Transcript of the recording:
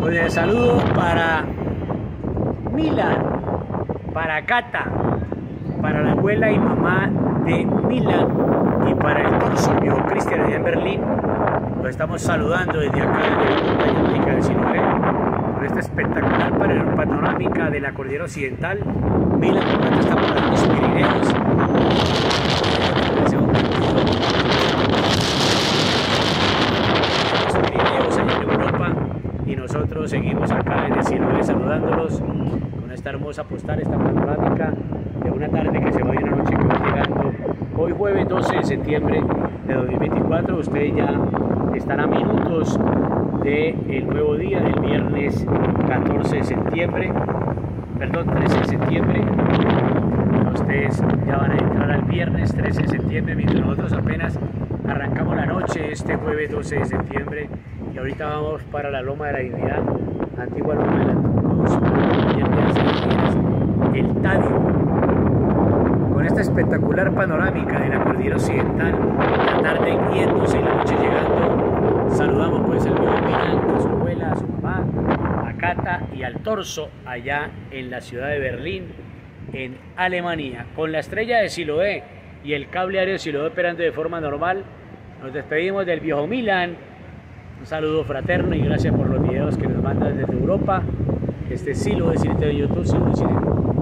Pues el saludo para Milan, para Cata, para la abuela y mamá de Milan y para el mío Cristian allá en Berlín. Los estamos saludando desde acá de la montaña de Siloé por esta espectacular panorámica de la cordillera occidental. Milan y Cata están por los Pirineos. Nosotros seguimos acá en el Siloé saludándolos con esta hermosa postal, esta panorámica de una tarde que se va y una noche que va llegando. Hoy jueves 12 de septiembre de 2024, usted ya estará a minutos del nuevo día, del viernes 14 de septiembre, perdón, 13 de septiembre. Ustedes ya van a entrar al viernes 13 de septiembre, mientras nosotros apenas arrancamos la noche este jueves 12 de septiembre y ahorita vamos para la Loma de la Dignidad, antigua Loma de la el Tadio, con esta espectacular panorámica de la cordillera occidental, la tarde yéndose y la noche llegando. Saludamos pues al viejo Milan, a su abuela, a su mamá, a Cata y al Torso allá en la ciudad de Berlín, en Alemania, con la estrella de Siloé y el cable aéreo de Siloé operando de forma normal. Nos despedimos del viejo Milan. Un saludo fraterno y gracias por los videos que nos mandan desde Europa. Este Siloé Cine de YouTube, Siloé Cine Facebook y Siloé Cine